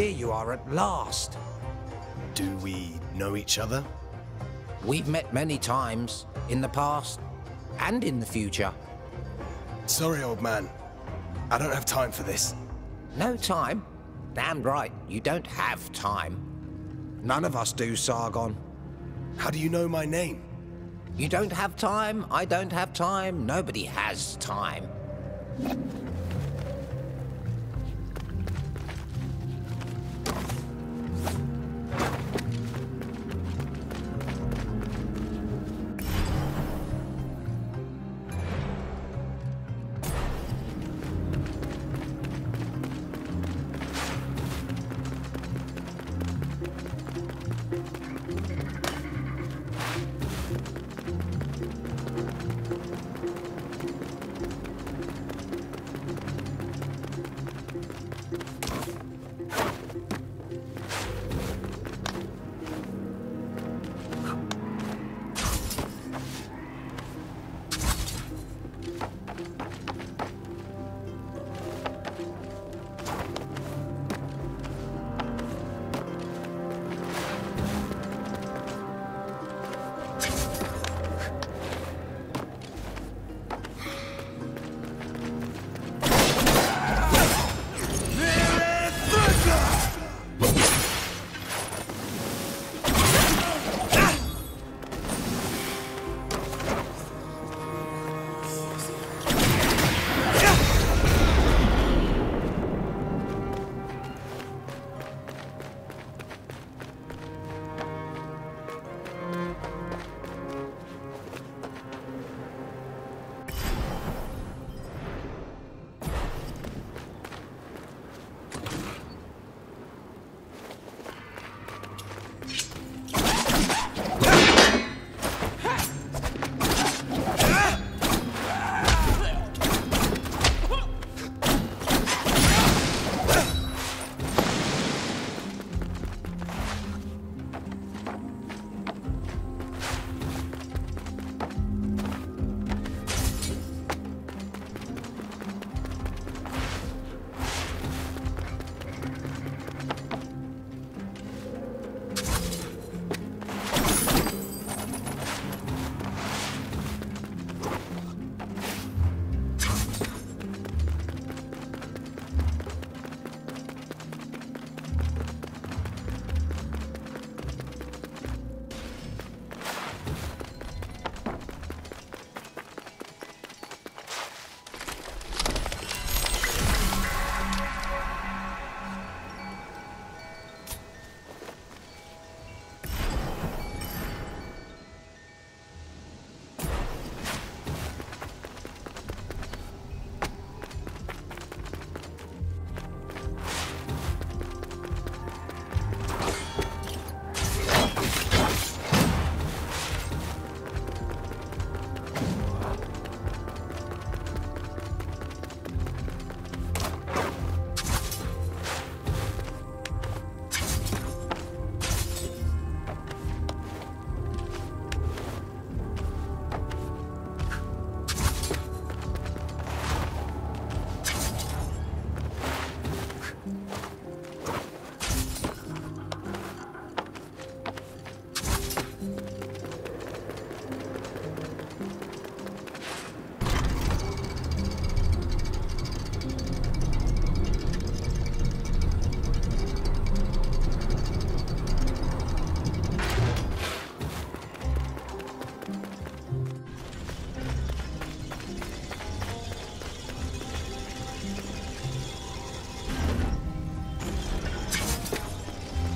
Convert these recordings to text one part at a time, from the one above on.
Here you are at last. Do we know each other? We've met many times, in the past and in the future. Sorry, old man. I don't have time for this. No time? Damn right, you don't have time. None of us do, Sargon. How do you know my name? You don't have time, I don't have time, nobody has time.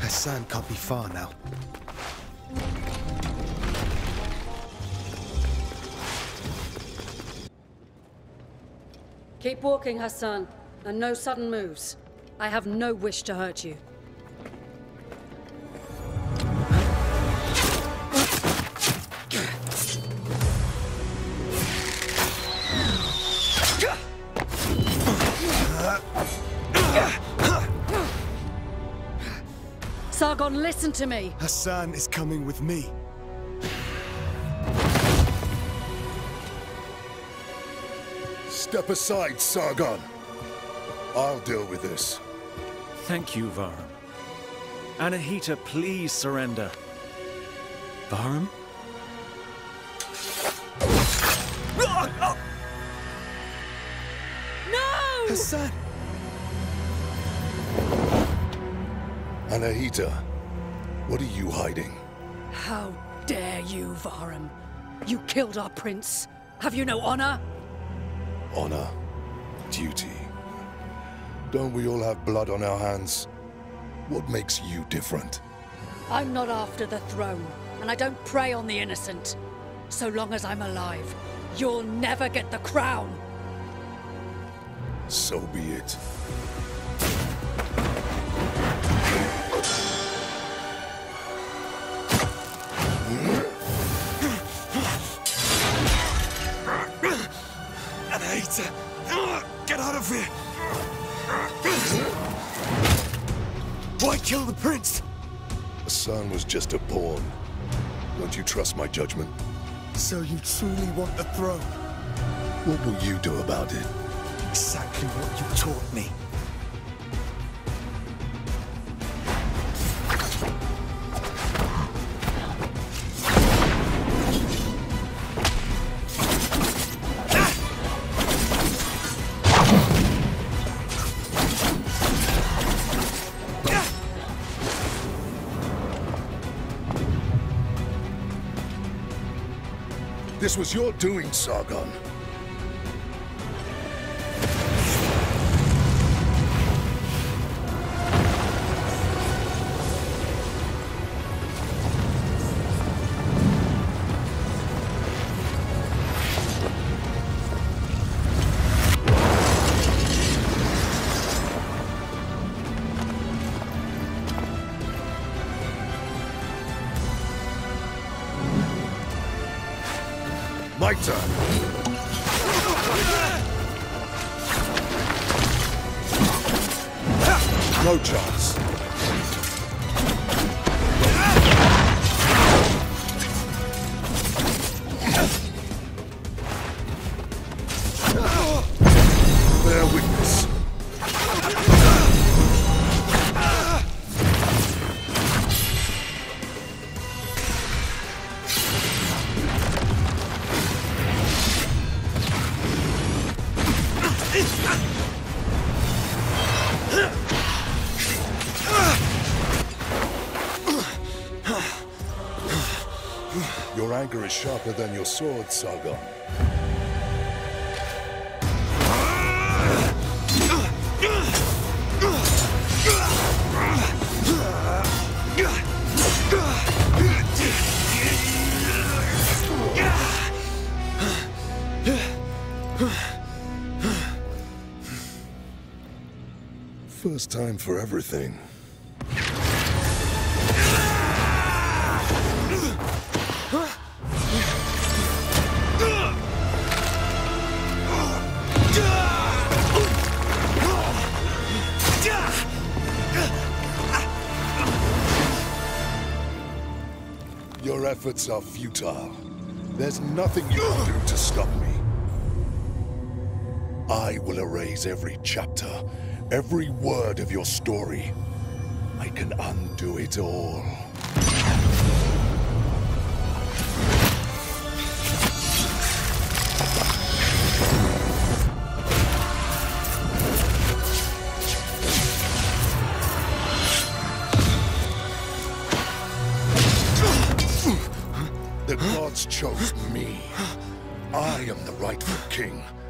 Ghassan can't be far now. Keep walking, Ghassan, and no sudden moves. I have no wish to hurt you. Listen to me! Ghassan is coming with me. Step aside, Sargon. I'll deal with this. Thank you, Vahram. Anahita, please surrender. Vahram? No! Ghassan! Anahita, what are you hiding? How dare you, Vahram? You killed our prince. Have you no honor? Honor, duty. Don't we all have blood on our hands? What makes you different? I'm not after the throne, and I don't prey on the innocent. So long as I'm alive, you'll never get the crown. So be it. Prince? Ghassan was just a pawn. Don't you trust my judgment? So you truly want the throne? What will you do about it? Exactly what you taught me. This was your doing, Sargon. Anger is sharper than your sword, Sargon. First time for everything. Efforts are futile. There's nothing you can do to stop me. I will erase every chapter, every word of your story. I can undo it all. King.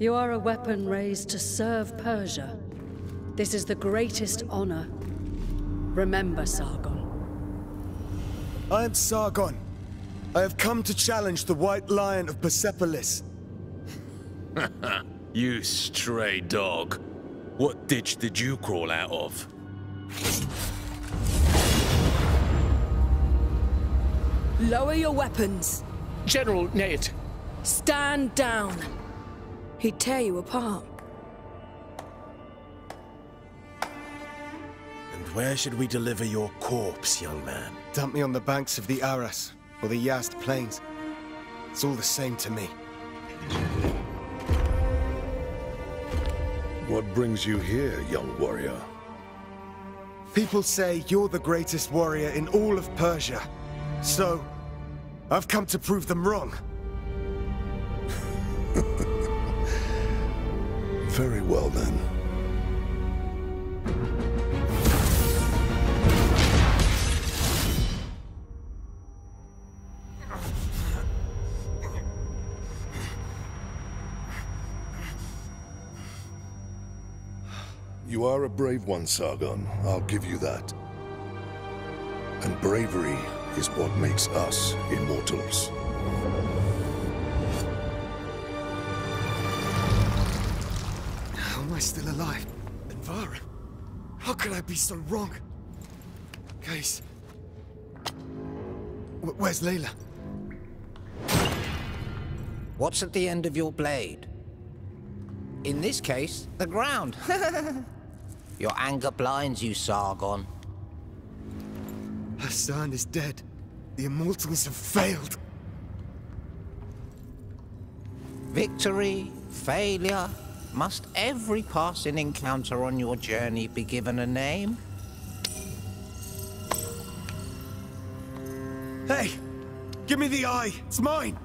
You are a weapon raised to serve Persia. This is the greatest honor. Remember, Sargon. I am Sargon. I have come to challenge the White Lion of Persepolis. You stray dog. What ditch did you crawl out of? Lower your weapons. General Ned, Stand down. He'd tear you apart. And where should we deliver your corpse, young man? Dump me on the banks of the Aras, or the Yazd Plains. It's all the same to me. What brings you here, young warrior? People say you're the greatest warrior in all of Persia. So, I've come to prove them wrong. Very well then. You are a brave one, Sargon. I'll give you that. And bravery is what makes us immortals. I still alive? And Vara? How could I be so wrong? Guys. Wh- Where's Layla? What's at the end of your blade? In this case, the ground. your anger blinds you, Sargon. Ghassan is dead. The Immortals have failed. Victory, failure. Must every passing encounter on your journey be given a name? Hey! Give me the eye! It's mine!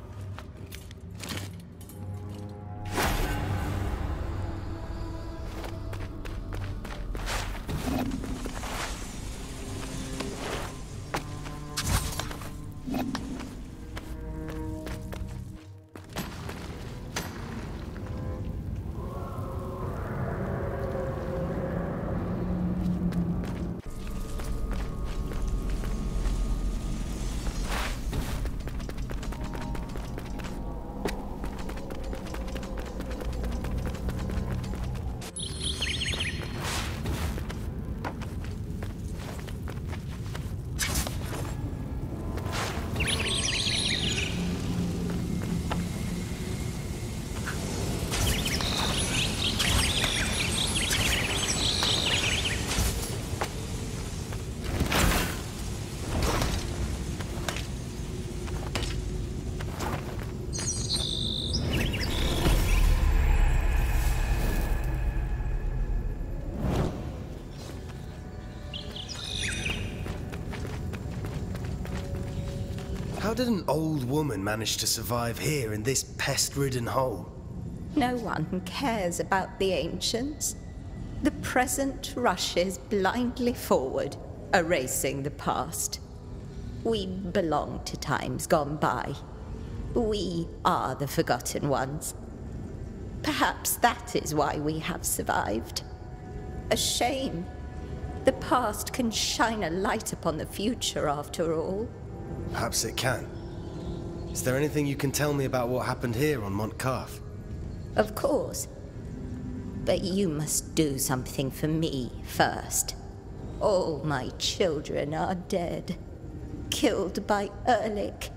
Did an old woman manage to survive here in this pest-ridden hole? No one cares about the ancients. The present rushes blindly forward, erasing the past. We belong to times gone by. We are the forgotten ones. Perhaps that is why we have survived. A shame. The past can shine a light upon the future after all. Perhaps it can. Is there anything you can tell me about what happened here on Mount Qaf? Of course. But you must do something for me first. All my children are dead. Killed by Erlik.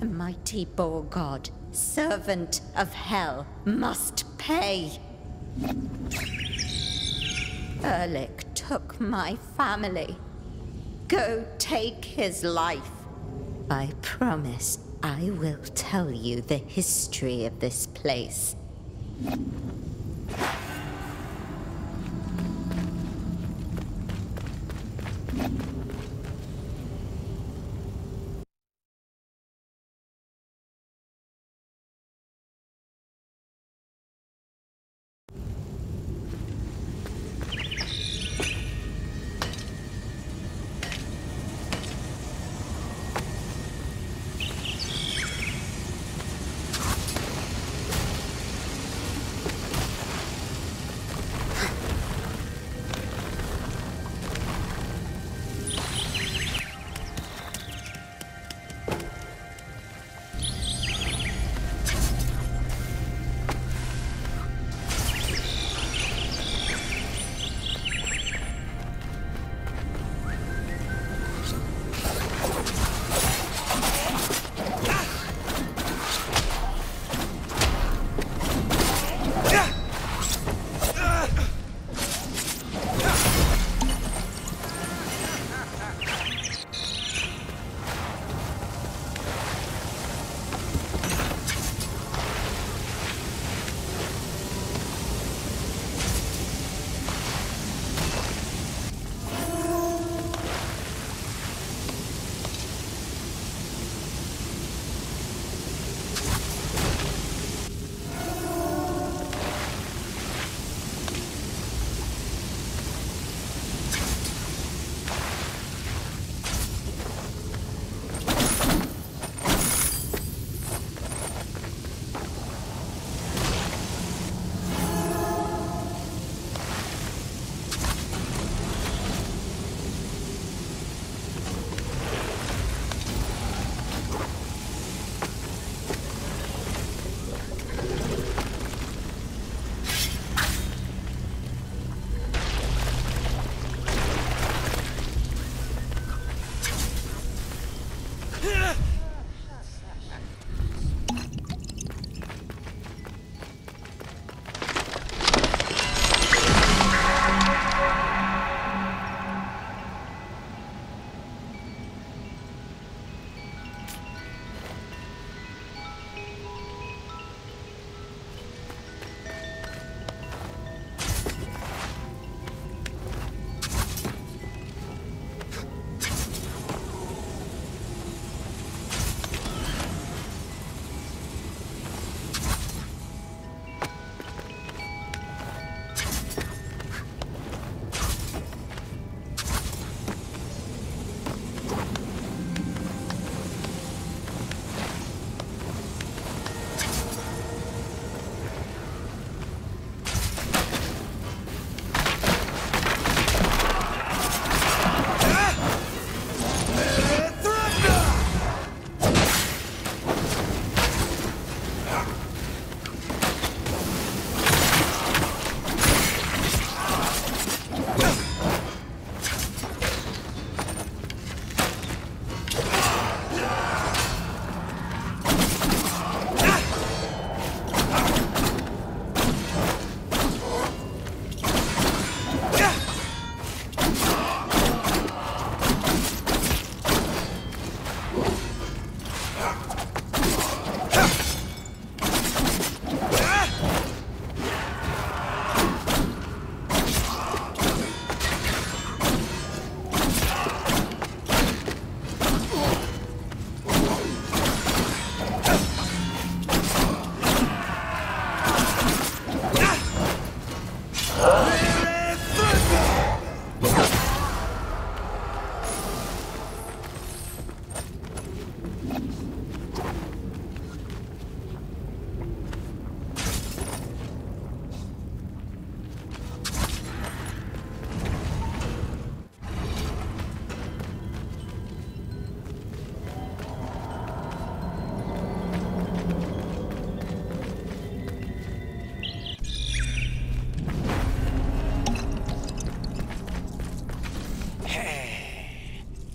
A mighty boar god, servant of hell, must pay. Erlik took my family. Go take his life. I promise I will tell you the history of this place.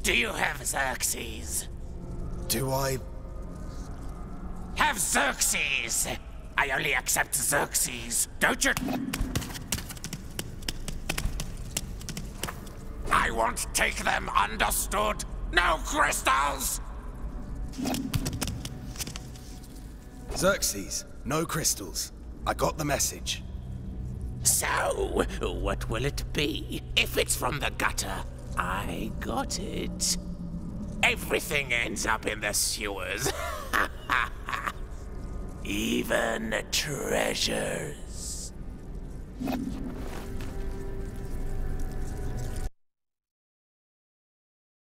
Do you have Xerxes? Do I? Have Xerxes! I only accept Xerxes, don't you? I won't take them, understood? No crystals! Xerxes, no crystals. I got the message. So, what will it be? If it's from the gutter, I got it. Everything ends up in the sewers. Even treasures.